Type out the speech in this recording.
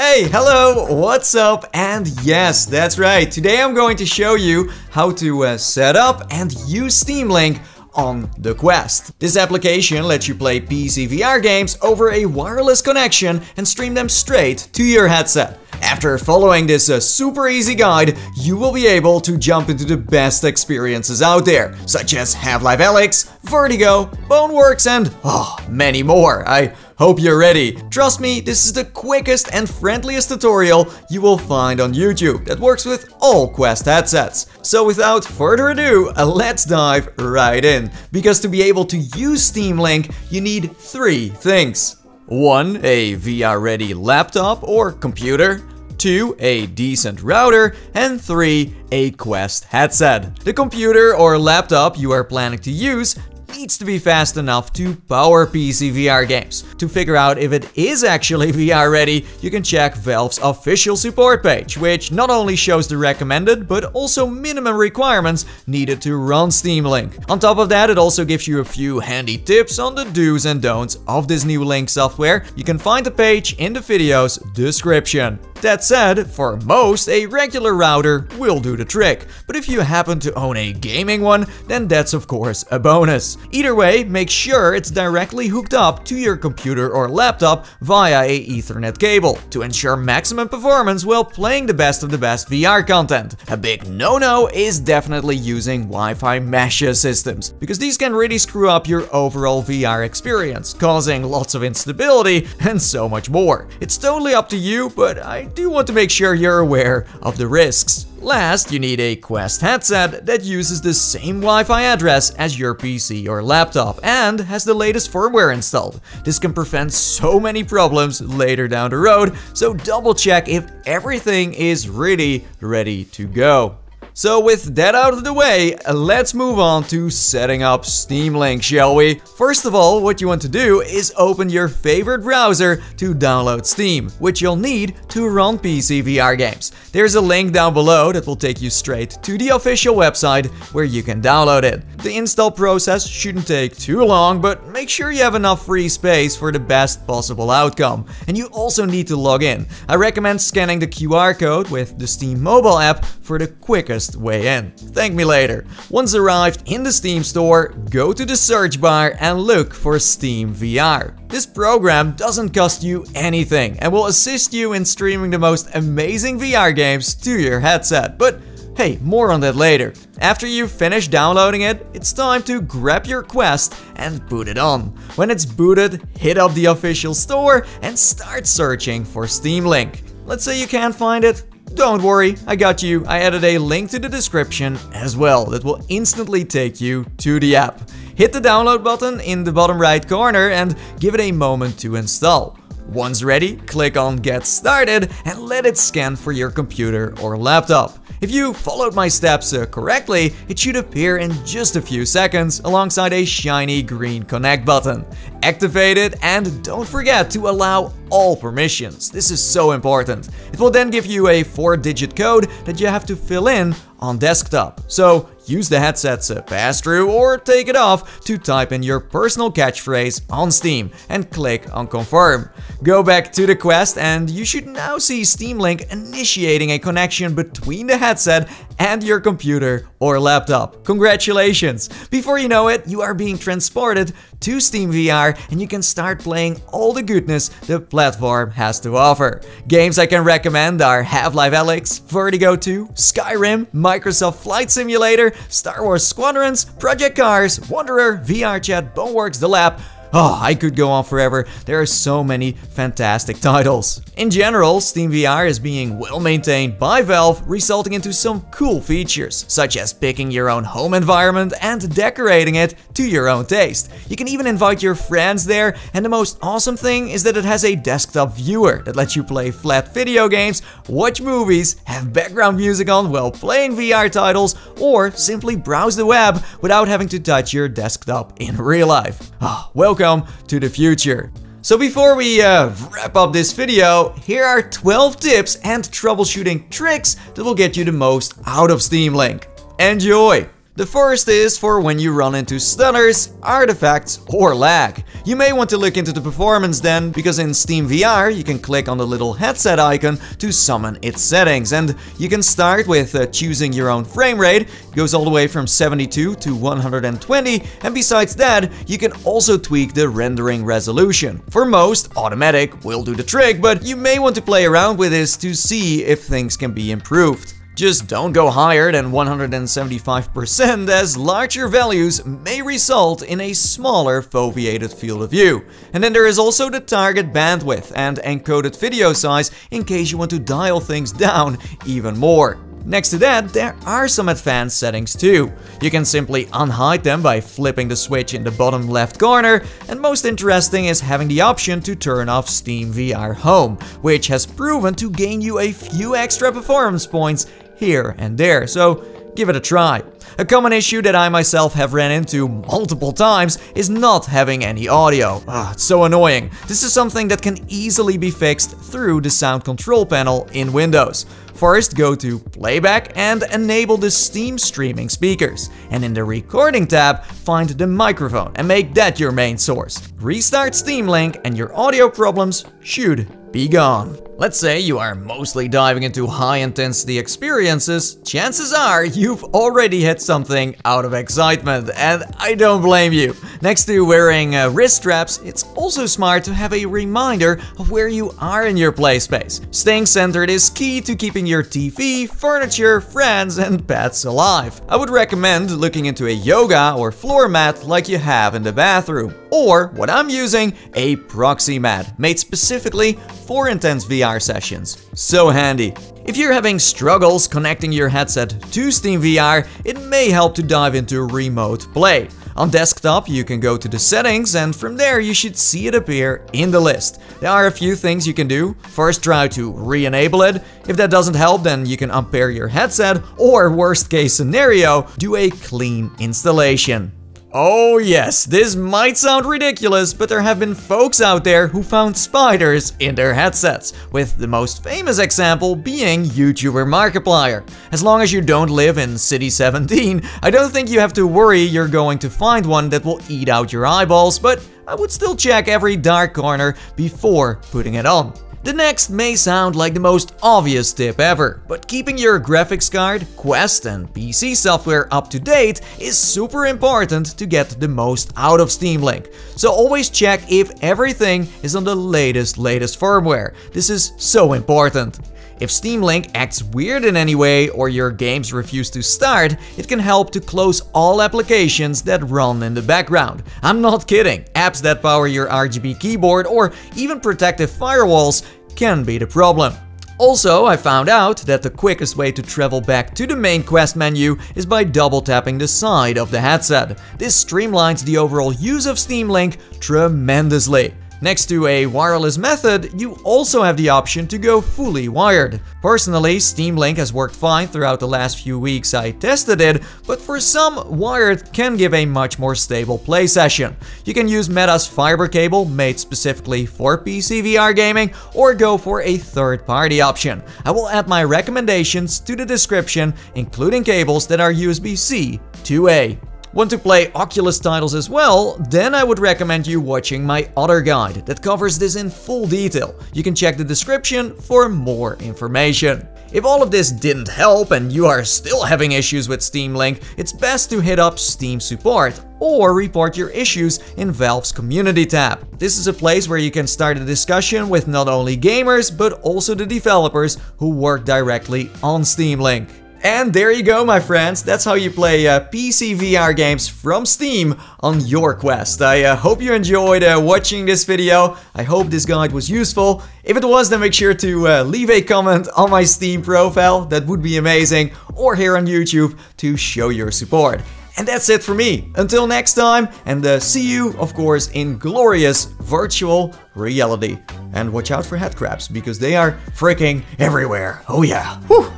Hey, hello, what's up? And yes, that's right. Today I'm going to show you how to uh, set up and use Steam Link on the Quest. This application lets you play PC VR games over a wireless connection and stream them straight to your headset. After following this uh, super easy guide, you will be able to jump into the best experiences out there, such as Half-Life Alyx, Vertigo, Boneworks, and oh, many more. I Hope you're ready. Trust me, this is the quickest and friendliest tutorial you will find on YouTube that works with all Quest headsets. So without further ado, let's dive right in. Because to be able to use Steam Link, you need three things. 1. A VR-ready laptop or computer. 2. A decent router, and 3. A Quest headset. The computer or laptop you are planning to use needs to be fast enough to power PC VR games. To figure out if it is actually VR ready, you can check Valve's official support page, which not only shows the recommended, but also minimum requirements needed to run Steam Link. On top of that, it also gives you a few handy tips on the do's and don'ts of this new Link software. You can find the page in the video's description. That said, for most, a regular router will do the trick, but if you happen to own a gaming one, then that's of course a bonus. Either way, make sure it's directly hooked up to your computer or laptop via a ethernet cable, to ensure maximum performance while playing the best of the best VR content. A big no-no is definitely using Wi-Fi mesh systems, because these can really screw up your overall VR experience, causing lots of instability and so much more. It's totally up to you, but I do you want to make sure you're aware of the risks. Last, you need a Quest headset that uses the same Wi-Fi address as your PC or laptop and has the latest firmware installed. This can prevent so many problems later down the road, so double check if everything is really ready to go. So with that out of the way, let's move on to setting up Steam Link, shall we? First of all, what you want to do is open your favorite browser to download Steam, which you'll need to run PC VR games. There's a link down below that will take you straight to the official website where you can download it. The install process shouldn't take too long, but make sure you have enough free space for the best possible outcome. And you also need to log in. I recommend scanning the QR code with the Steam mobile app for the quickest way in. Thank me later. Once arrived in the Steam store, go to the search bar and look for Steam VR. This program doesn't cost you anything and will assist you in streaming the most amazing VR games to your headset. But Hey, more on that later. After you finish downloading it, it's time to grab your Quest and boot it on. When it's booted, hit up the official store and start searching for Steam Link. Let's say you can't find it, don't worry, I got you. I added a link to the description as well that will instantly take you to the app. Hit the download button in the bottom right corner and give it a moment to install. Once ready, click on get started and let it scan for your computer or laptop. If you followed my steps uh, correctly, it should appear in just a few seconds alongside a shiny green connect button. Activate it and don't forget to allow all permissions. This is so important. It will then give you a 4-digit code that you have to fill in on desktop. So use the headset's pass-through or take it off to type in your personal catchphrase on Steam and click on confirm. Go back to the Quest and you should now see Steam Link initiating a connection between the headset and your computer or laptop. Congratulations! Before you know it, you are being transported to Steam VR and you can start playing all the goodness the platform has to offer. Games I can recommend are Half-Life Alyx, Vertigo 2, Skyrim, Microsoft Flight Simulator, Star Wars Squadrons, Project Cars, Wanderer, VR Chat, Boneworks The Lab, Oh, I could go on forever. There are so many fantastic titles. In general, Steam VR is being well maintained by Valve, resulting into some cool features, such as picking your own home environment and decorating it to your own taste. You can even invite your friends there, and the most awesome thing is that it has a desktop viewer that lets you play flat video games, watch movies, have background music on while playing VR titles, or simply browse the web without having to touch your desktop in real life. Ah, oh, welcome welcome to the future. So before we uh, wrap up this video, here are 12 tips and troubleshooting tricks that will get you the most out of Steam Link. Enjoy! The first is for when you run into stutters, artifacts, or lag. You may want to look into the performance then, because in Steam VR you can click on the little headset icon to summon its settings, and you can start with uh, choosing your own frame rate, it goes all the way from 72 to 120, and besides that, you can also tweak the rendering resolution. For most, automatic will do the trick, but you may want to play around with this to see if things can be improved. Just don't go higher than 175% as larger values may result in a smaller foveated field of view. And then there is also the target bandwidth and encoded video size in case you want to dial things down even more. Next to that, there are some advanced settings too. You can simply unhide them by flipping the switch in the bottom left corner, and most interesting is having the option to turn off Steam VR Home, which has proven to gain you a few extra performance points here and there, so give it a try. A common issue that I myself have ran into multiple times is not having any audio. Ah, it's so annoying. This is something that can easily be fixed through the sound control panel in Windows. First, go to Playback and enable the Steam streaming speakers. And in the Recording tab, find the microphone and make that your main source. Restart Steam Link and your audio problems should be gone. Let's say you are mostly diving into high-intensity experiences, chances are you've already hit something out of excitement, and I don't blame you. Next to wearing uh, wrist straps, it's also smart to have a reminder of where you are in your play space. Staying centered is key to keeping your TV, furniture, friends, and pets alive. I would recommend looking into a yoga or floor mat like you have in the bathroom. Or, what I'm using, a proxy mat, made specifically for intense VR sessions. So handy. If you're having struggles connecting your headset to Steam VR, it may help to dive into remote play. On desktop, you can go to the settings and from there you should see it appear in the list. There are a few things you can do. First, try to re-enable it. If that doesn't help, then you can unpair your headset or worst case scenario, do a clean installation. Oh yes, this might sound ridiculous, but there have been folks out there who found spiders in their headsets, with the most famous example being YouTuber Markiplier. As long as you don't live in City 17, I don't think you have to worry you're going to find one that will eat out your eyeballs, but I would still check every dark corner before putting it on. The next may sound like the most obvious tip ever, but keeping your graphics card, Quest and PC software up to date is super important to get the most out of Steam Link. So always check if everything is on the latest latest firmware. This is so important. If Steam Link acts weird in any way or your games refuse to start, it can help to close all applications that run in the background. I'm not kidding, apps that power your RGB keyboard or even protective firewalls can be the problem. Also, I found out that the quickest way to travel back to the main quest menu is by double tapping the side of the headset. This streamlines the overall use of Steam Link tremendously. Next to a wireless method, you also have the option to go fully wired. Personally, Steam Link has worked fine throughout the last few weeks I tested it, but for some, wired can give a much more stable play session. You can use Meta's fiber cable made specifically for PC VR gaming, or go for a third-party option. I will add my recommendations to the description, including cables that are USB-C to A. Want to play Oculus titles as well? Then I would recommend you watching my other guide that covers this in full detail. You can check the description for more information. If all of this didn't help and you are still having issues with Steam Link, it's best to hit up Steam support or report your issues in Valve's community tab. This is a place where you can start a discussion with not only gamers but also the developers who work directly on Steam Link. And there you go, my friends. That's how you play uh, PC VR games from Steam on your Quest. I uh, hope you enjoyed uh, watching this video. I hope this guide was useful. If it was, then make sure to uh, leave a comment on my Steam profile. That would be amazing. Or here on YouTube to show your support. And that's it for me. Until next time, and uh, see you, of course, in glorious virtual reality. And watch out for headcrabs, because they are freaking everywhere. Oh yeah. Whew.